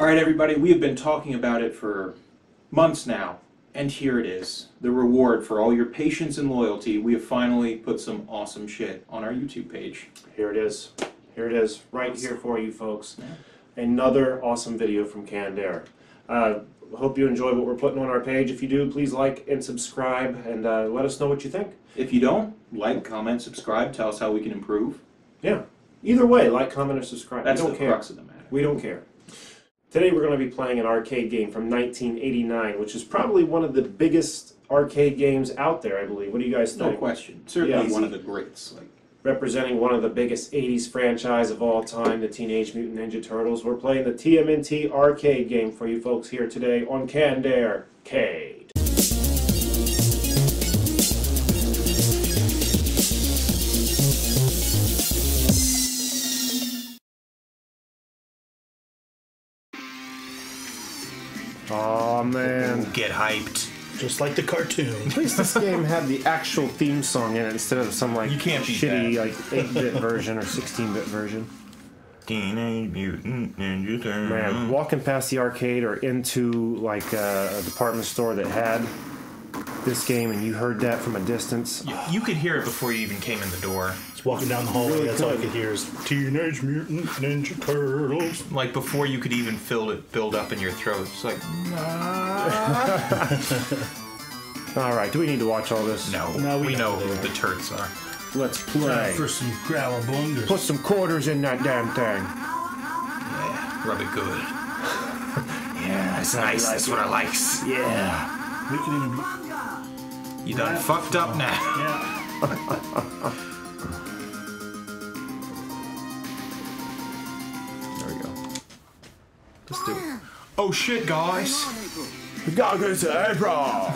All right, everybody, we have been talking about it for months now, and here it is. The reward for all your patience and loyalty. We have finally put some awesome shit on our YouTube page. Here it is. Here it is, right here for you folks. Another awesome video from Canned Air. Uh, hope you enjoy what we're putting on our page. If you do, please like and subscribe and uh, let us know what you think. If you don't, like, comment, subscribe, tell us how we can improve. Yeah. Either way, like, comment, or subscribe. That's we don't the care. crux of the matter. We don't care. Today we're going to be playing an arcade game from 1989, which is probably one of the biggest arcade games out there, I believe. What do you guys think? No question. Certainly Yeah. one of the greats. Like representing one of the biggest 80s franchise of all time, the Teenage Mutant Ninja Turtles. We're playing the TMNT arcade game for you folks here today on Canned Air Get hyped. Just like the cartoon. At least this game had the actual theme song in it instead of some like You can't beat shitty like 8-bit version or 16-bit version. Teenage Mutant Ninja Turtles. Man, walking past the arcade or into like a, a department store that had this game and you heard that from a distance. You, you could hear it before you even came in the door. Just walking down the hallway, Really that's all I could. could hear is Teenage Mutant Ninja Turtles. Like before you could even feel it build up in your throat. It's like, All right, do we need to watch all this? no, No, we we, know know they who the turds are. Let's play. For some growlabungas. Put some quarters in that damn thing. Yeah, rub it good. yeah, that's nice. That's what I likes. Yeah. We can even. You done fucked up now. Yeah. Let's do it. Oh shit, guys! We gotta go to April.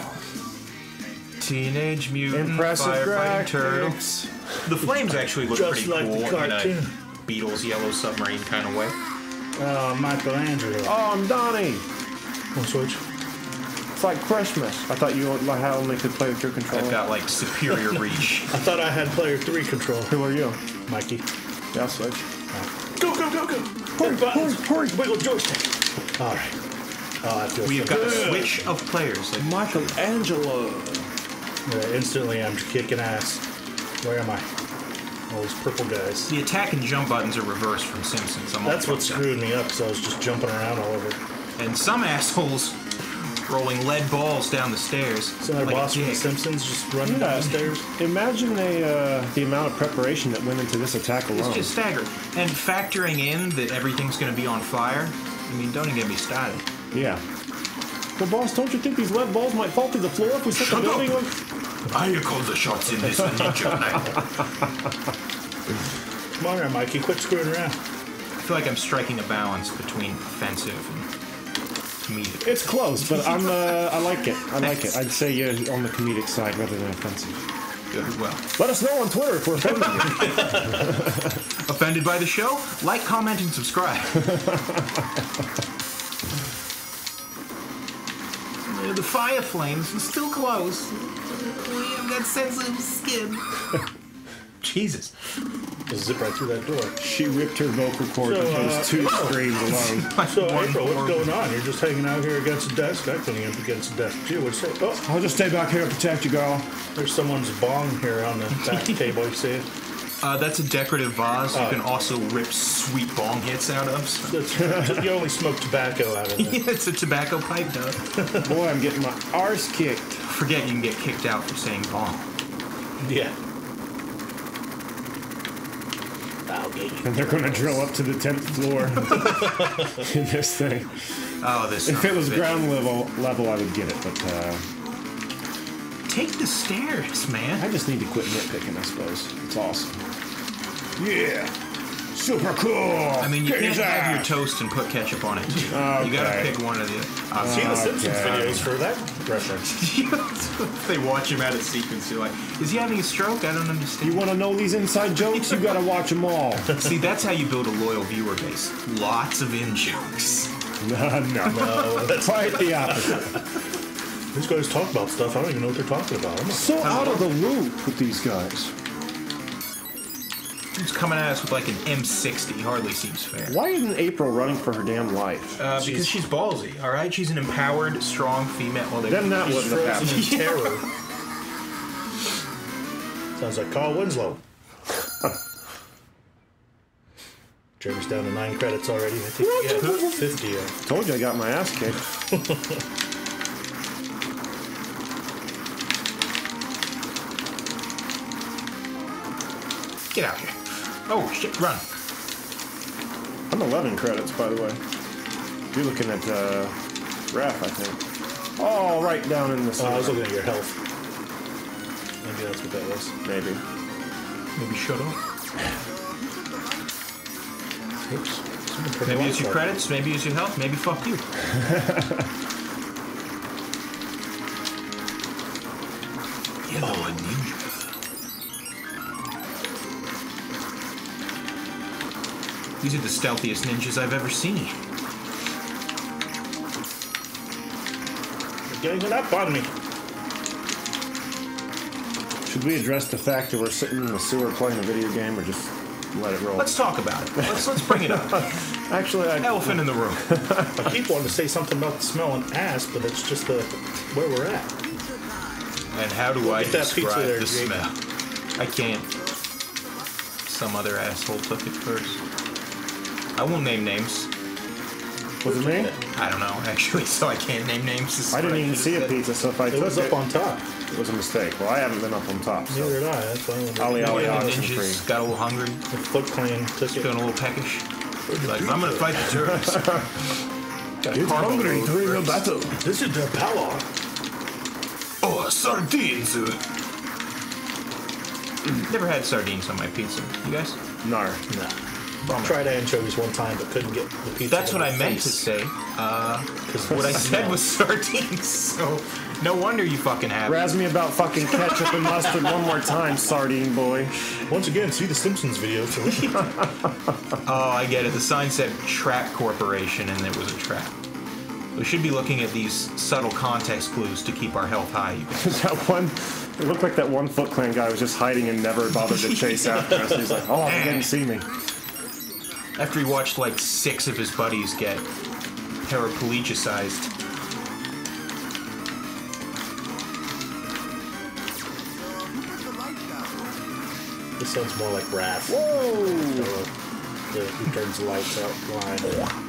Teenage Mutant Impressive Firefighting. Turtles. The flames actually look Just pretty like the cool in a cartoon. Beatles Yellow Submarine kind of way. Oh, Michelangelo. Oh, I'm Donnie. One switch. It's like Christmas. I thought you like how only could play with your controller. I've got like superior reach. I thought I had player three control. Who are you? Mikey. Yeah, I'll switch. Go, go, go, go. Hurry, buttons. Hurry, Wiggle joystick. All right. Oh, that feels We've so got a switch of players. Like, Michelangelo. Yeah, instantly, I'm kicking ass. Where am I? All these purple guys. the attack and jump buttons are reversed from Simpsons. I'm all That's what fucked up. screwed me up, because I was just jumping around all over. And some assholes rolling lead balls down the stairs. So our like a boss from The. Simpsons just running Yeah. down the stairs. Imagine the uh, the amount of preparation that went into this attack alone. It's just staggering. And factoring in that everything's going to be on fire, I mean, don't even get me started. Yeah. Well, boss, don't you think these lead balls might fall through the floor if we set the Shut building up. on? I call the shots in this ninja night. Come on here, Mikey. Quit screwing around. I feel like I'm striking a balance between offensive and comedic. It's close, but I'm uh, I like it. I like it. I'd say you're on the comedic side rather than offensive. Good. Well, Let us know on Twitter if we're offending you. offended by the show? Like, comment, and subscribe. The fire flames are still close. We have got sensitive skin. Jesus. Just zip right through that door. She ripped her vocal cord So, with uh, those two screams alone. So, One April, what's going on? You're just hanging out here against the desk. I couldn't even against the desk too. What's that? Oh, I'll just stay back here and protect you, girl. there's someone's bong here on the back table. You see it? Uh, that's a decorative vase Oh. you can also rip sweet bong hits out of. So- you only smoke tobacco out of it. yeah, it's a tobacco pipe, Doug. Boy, I'm getting my arse kicked. Forget you can get kicked out for saying bong. Yeah. I'll get you. And they're going to drill up to the 10th floor in this thing. Oh, this. If it was ground level, level, I would get it, but uh, Take the stairs, man. I just need to quit nitpicking, I suppose. It's awesome. Yeah. Super cool. I mean, you Kick can't his have your toast and put ketchup on it. You gotta pick one of the other. Uh, See the Simpsons Okay. videos for that reference. they watch him out of sequence. You're like, is he having a stroke? I don't understand. You want to know these inside jokes? You got to watch them all. See, that's how you build a loyal viewer base. Lots of in jokes. no, no. No, that's, Quite the opposite. these guys talk about stuff. I don't even know what they're talking about. I'm not- So out of the loop with these guys. Who's coming at us with like an M60? Hardly seems fair. Why isn't April running for her damn life? Uh, because she's ballsy, all right. She's an empowered, strong female. Well, they, Then that He's wouldn't have frozen happened. in terror. Sounds like Carl Winslow. Jeremy's down to nine credits already. I think we got 50. uh, Told you I got my ass kicked. get out here. Oh shit! Run. I'm 11 credits, by the way. You're looking at uh, Raph, I think. Oh, right down in the center. Oh, I was looking at your health. Maybe that's what that was. Maybe. Maybe shut up. Oops. Someone turned the Maybe it's your credits. Maybe it's your health. Maybe fuck you. Yellow and ninja. These are the stealthiest ninjas I've ever seen. You're ganging up on me. Should we address the fact that we're sitting in the sewer playing a video game or just let it roll? Let's talk about it. Let's let's bring it up. Actually, I, Elephant in the room. I keep wanting to say something about smelling ass, but it's just the where we're at. And how do I at that pizza describe there, the Jake. smell? I can't. Some other asshole took it first. I won't name names. was it me? I don't know, actually, so I can't name names. This I didn't even should've see a said. pizza, so if I It took was it, up on top. it was a mistake. Well, I haven't been up on top, so. Neither did I. That's why I went Ollie, the ollie, Maybe ollie. the Oxen free. got a little hungry, Foot Clan took it. feeling a little peckish. Like, I'm gonna fight the turtles. Got a carbo load first. battle. This is the power. Oh, sardines! Never had sardines on my pizza. You guys? No. Nah. Bummer. Tried anchovies one time, but couldn't get the pizza. That's what my I meant to face. say. Uh, 'Cause what I said was sardines, so no wonder you fucking have. Razz me about fucking ketchup and mustard one more time, sardine boy. Once again, see the Simpsons video. To Oh, I get it. The sign said Trap Corporation, and it was a trap. We should be looking at these subtle context clues to keep our health high, you guys. that one, it looked like that one Foot Clan guy was just hiding and never bothered to chase after us. He's like, oh, he didn't see me. After he watched like six of his buddies get paraplegicized. this sounds more like Raph. Whoa! Uh, the, the who turns the lights out line.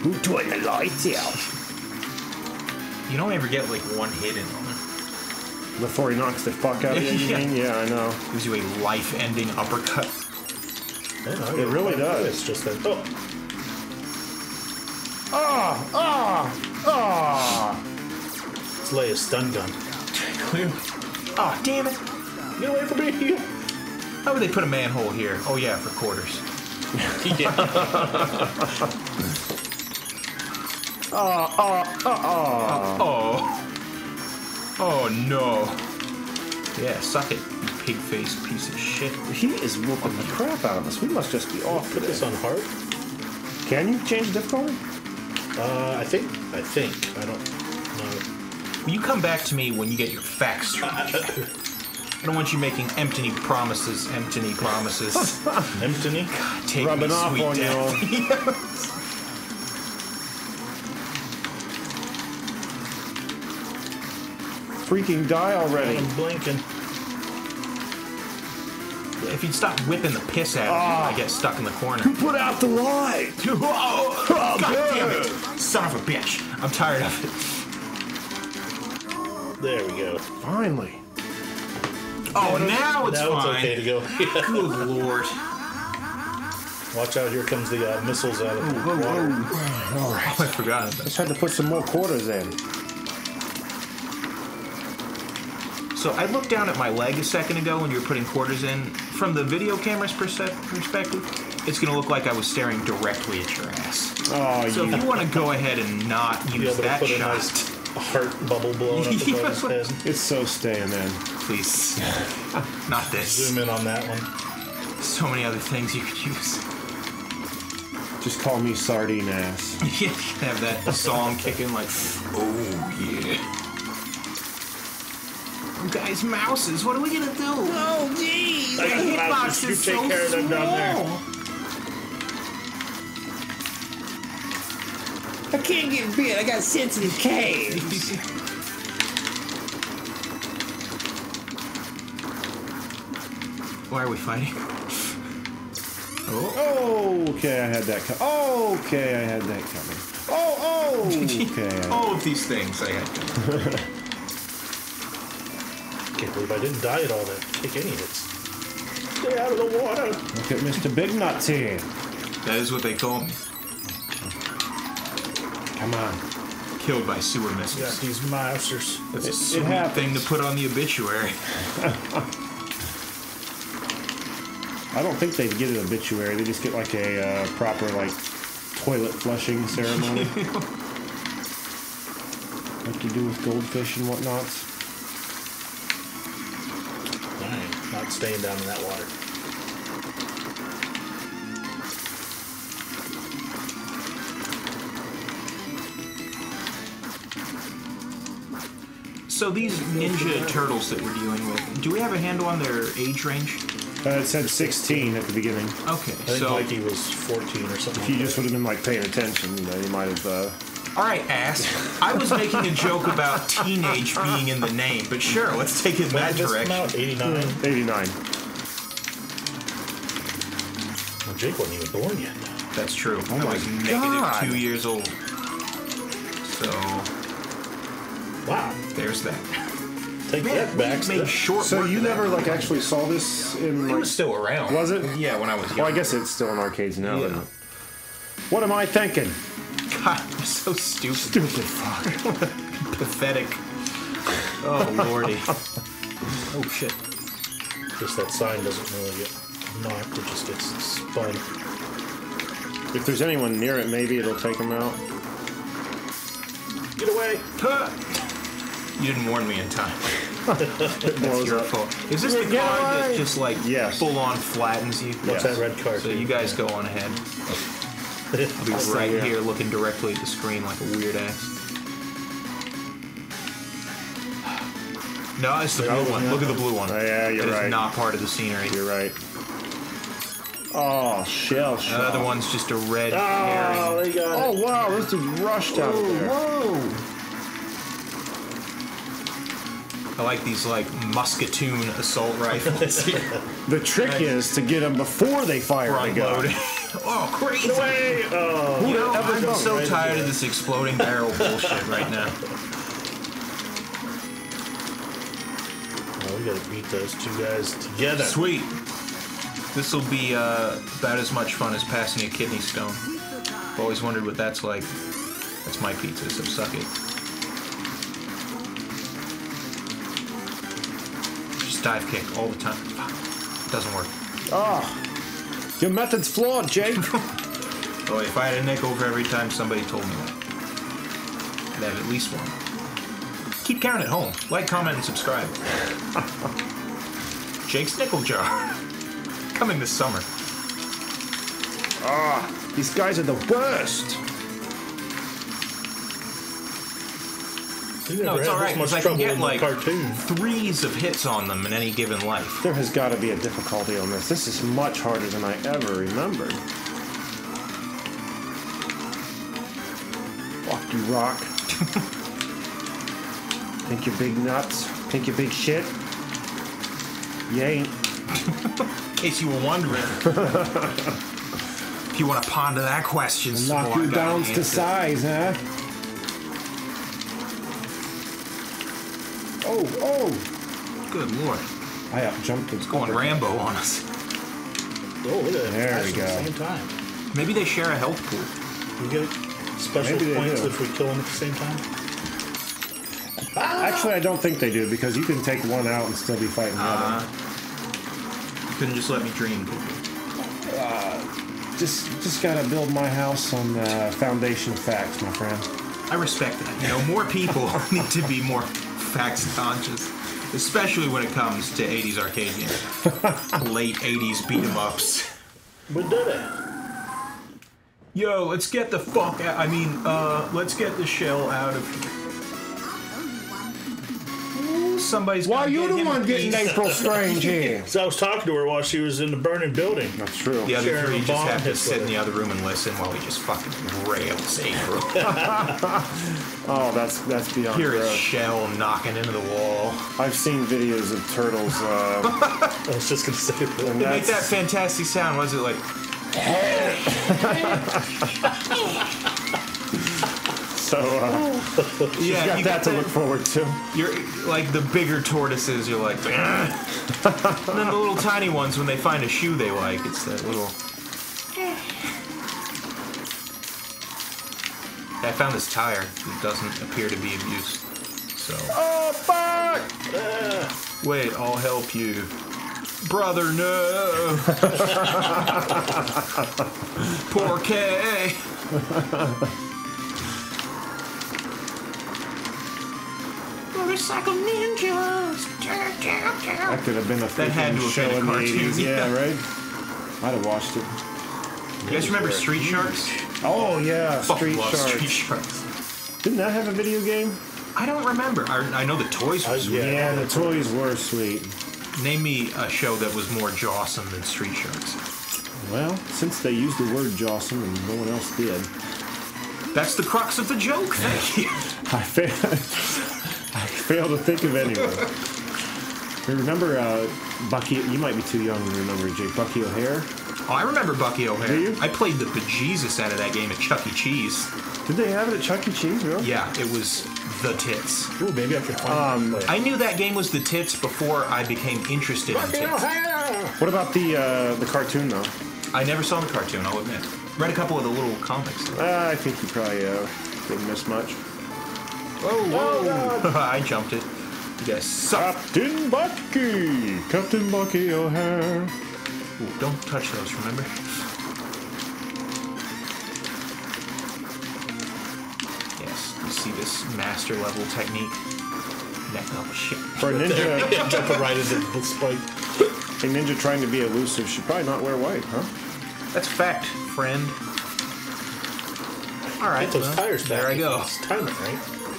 Who turned the lights out? You don't ever get like one hit in on it. Before he knocks the fuck out of you, you mean? Yeah, I know. Gives you a life-ending uppercut. Yeah, It really does. It's just that. Oh, Ah! Ah! Ah! let's lay a stun gun. Clearly. Oh, damn it! Get away from me! How would they put a manhole here? Oh yeah, for quarters. yeah. Ah! Ah! Ah! Ah! Oh. Oh no. Yeah, suck it, you pig-faced piece of shit. He is whooping the crap out of us. We must just be off Put today. this on hard. Can you change the difficulty? Uh, I think. I think. I don't know. Will you come back to me when you get your facts straight? I don't want you making empty promises, empty promises. Empty. Take Rubbing me, off sweet on death. Freaking die already. I'm blinking. If you'd stop whipping the piss out of me, I get stuck in the corner. Who Put out the light! oh, Oh, God damn good. it! Son of a bitch! I'm tired of it. There we go. Finally. Oh, now it's now fine. it's okay to go. Good lord. Watch out! Here comes the uh, missiles out of the Whoa, water. whoa. All right. Oh, I forgot about Just had to put some more quarters in. So I looked down at my leg a second ago when you were putting quarters in. From the video camera's perse- perspective, it's going to look like I was staring directly at your ass. Oh, So you. if you want to go ahead and not use able that put a shot, nice heart bubble blowing up above his head. It's so staying in. please, not this. Zoom in on that one. So many other things you could use. Just call me sardine ass. Yeah, you can have that song kicking like, oh yeah. You guys, mouses, what are we gonna do? Oh, jeez. The hitbox you is take so care of them down there. small. I can't get bit. I got sensitive calves. Why are we fighting? Oh, Oh, okay, I had that. Co- oh, okay, I had that coming. Oh, oh, okay. all of these things I had. To- Can't believe I didn't die at all that. Take any hits. Stay out of the water. Look at Mr. Big Nuts here. That is what they call me. Come on. Killed by sewer Got missiles. these mousers. That's a It- it sweet thing to put on the obituary. I don't think they'd get an obituary. They just get like a uh, proper like toilet flushing ceremony, like to do with goldfish and whatnots. I am not staying down in that water. So these ninja turtles that we're dealing with, do we have a handle on their age range? Uh, it said 16 at the beginning. Okay, I think so Mikey was 14 or something. If you like just would have been like paying attention, you know, you might have. Uh, all right, ass. I was making a joke about teenage being in the name, but sure, let's take it in that. that When did this come direction. out? 89. 89. Well, Jake wasn't even born yet. That's true. Oh I my was negative God. two years old. So Wow. there's that. Take Man, that back. we made short So you never like actually saw this in It like? was still around. Was it? Yeah, when I was young. Well, I guess it's still in arcades now. Yeah. What am I thinking? God, I'm so stupid. Stupid fuck. Pathetic. Oh lordy. oh shit. Just that sign doesn't really get knocked. It just gets spun. If there's anyone near it, maybe it'll take them out. Get away. You didn't warn me in time. That's your up. fault. Is this the Get card that just like Yes. full on flattens you? Yes. What's that red card? So you guys go on ahead. Oh. I'll be right yeah. here looking directly at the screen like a weird ass. No, it's the blue one. Look at the blue one. Oh, yeah, you're That is right. not part of the scenery. You're right. Oh, shell The shock. other one's just a red Oh, herring. they got Oh wow, this dude rushed out of there. Whoa! I like these like musketoon assault rifles. The trick is to get them before they fire the gun. oh, crazy! Away. Oh, You know, I'm done so right tired of this exploding barrel bullshit right now. well, we gotta beat those two guys together. Sweet. This will be uh, about as much fun as passing a kidney stone. I've always wondered what that's like. That's my pizza, so suck it. Dive kick all the time. Fuck. Doesn't work. Ah, your method's flawed, Jake. Oh, if I had a nickel for every time somebody told me that. I'd have at least one. Keep count at home. Like, comment, and subscribe. Jake's Nickel Jar. Coming this summer. ah, these guys are the worst. You never No, it's had alright, this much I can get like cartoon. threes of hits on them in any given life. There has got to be a difficulty on this. This is much harder than I ever remembered. Fuck you, Rock. Think you're big nuts? Think you're big shit? You ain't. In case you were wondering. if you want to ponder that question, Knock you I down to size, huh? Oh, oh! Good lord. I up jumped its Going Rambo on us. Oh, look at that. There flash we at go. the same time. Maybe they share a health pool. We get special Maybe points if we kill them at the same time. Actually, I don't think they do because you can take one out and still be fighting the Uh, other. you couldn't just let me dream, could you? Just, just gotta build my house on uh, foundation of facts, my friend. I respect that. You know, more people need to be more facts conscious, especially when it comes to 80s arcade games. Late 80s beat 'em ups. We did it. Yo, let's get the fuck out. I mean, uh, let's get the shell out of here. Somebody's. Why gonna you the one getting piece. April Strange here? So I was talking to her while she was in the burning building. That's true. The other Sharing three just have to sit in the other room and listen while we just fucking rails April. Oh, that's that's beyond Hear his gross. shell knocking into the wall. I've seen videos of turtles. Uh, I was just gonna say that. and They make that fantastic sound. Was it like? So uh, Yeah, got you that to look forward to. You're like the bigger tortoises. You're like, and then the little tiny ones when they find a shoe they like. It's that little. I found this tire. It doesn't appear to be in use. So Oh fuck! wait, I'll help you, brother. No. Poor K. Ninjas. That could have been a That had to have show been in the cartoon, 80s. Yeah, yeah. right. I'd have watched it. You guys remember Street Sharks? Oh yeah, Street love Sharks. Street Sharks. Didn't that have a video game? I don't remember. I, I know the toys I- was. yeah. Yeah, the toys were sweet. Name me a show that was more jawsome than Street Sharks. Well, since they used the word Jawsome and no one else did, That's the crux of the joke. Thank you. I fail. I fail to think of anyone. You remember uh, Bucky? You might be too young to remember Jake Bucky O'Hare. Oh, I remember Bucky O'Hare. Do you? I played the bejesus out of that game at Chuck E. Cheese. Did they have it at Chuck E. Cheese? Really? Yeah, it was the tits. Ooh, maybe I could find um, I knew that game was the tits before I became interested in tits. What about the uh, the cartoon though? I never saw the cartoon, I'll admit. Read a couple of the little comics. Uh, I think you probably uh, didn't miss much. Oh, oh, whoa, whoa! I jumped it. You guys suck. Captain Bucky, Captain Bucky O'Hare. Ooh, don't touch those, remember? Yes, you see this master level technique? Neck oh shit. For a ninja, jumping right into the spike. a ninja trying to be elusive should probably not wear white, huh? That's fact, friend. Alright, Get those well, tires back. there I go. It's time right?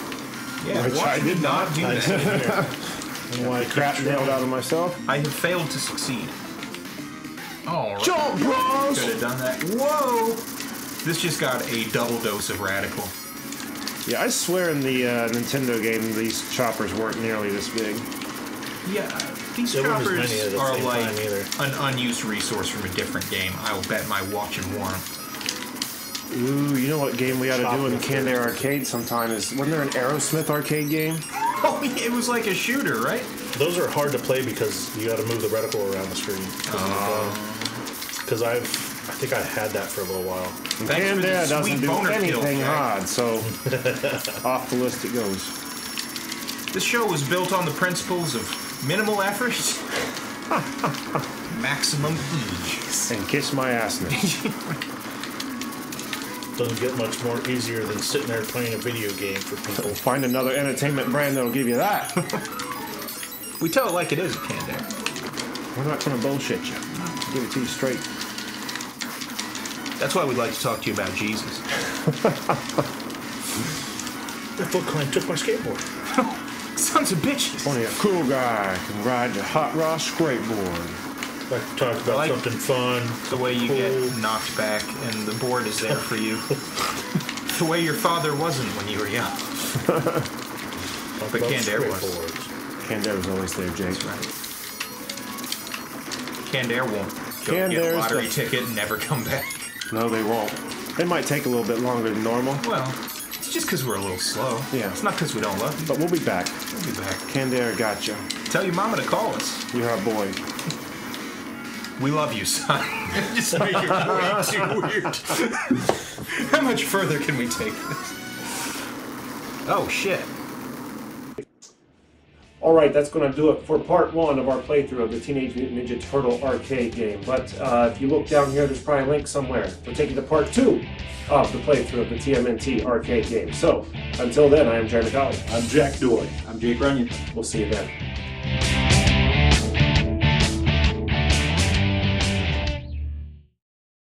Yeah, Which watch I me did not do I see that. And why I Crap nailed out of myself. I have failed to succeed. Alright. Jump, bros! Could have done that. Whoa! This just got a double dose of radical. Yeah, I swear in the uh, Nintendo game these choppers weren't nearly this big. Yeah, these There choppers the are same like an unused resource from a different game. I'll bet my watch and warm. Ooh, you know what game we ought to do in Choppers. Canned Aircade sometime is wasn't there an Aerosmith arcade game? Oh, it was like a shooter, right? Those are hard to play because you got to move the reticle around the screen. Oh. Because I've, I think I had that for a little while. And Thanks Canned Air doesn't do boner kill, anything Jack. hard, so off the list it goes. This show was built on the principles of minimal effort, maximum ease. And kiss my ass now. Doesn't get much more easier than sitting there playing a video game for people. Find another entertainment brand that'll give you that. We tell it like it is at Canned Air. We're not gonna bullshit you. Give it to you straight. That's why we'd like to talk to you about Jesus. That Foot Clan took my skateboard. Sons of bitches. Only a cool guy can ride the hot rod skateboard. I could talk about like- something fun. The way you cool. get knocked back and the board is there for you. the way your father wasn't when you were young. But about Canned Air was. skateboards. Canned Air was always there, Jake. Right. Canned Air won't go get a Canned Air's lottery the- ticket and never come back. No, they won't. It might take a little bit longer than normal, Well, it's just because we're a little slow. Yeah. It's not because we don't love you. but we'll be back. We'll be back. Canned Air got you. Tell your mama to call us. You're our boy. We love you, son. just make it way too weird. How much further can we take this? Oh shit. All right, that's going to do it for part one of our playthrough of the Teenage Mutant Ninja Turtle arcade game. But uh, if you look down here, there's probably a link somewhere to take you to part two of the playthrough of the TMNT arcade game. So until then, I am Jeremy Colley. I'm Jack Doy. I'm Jake Runyon. We'll see you then.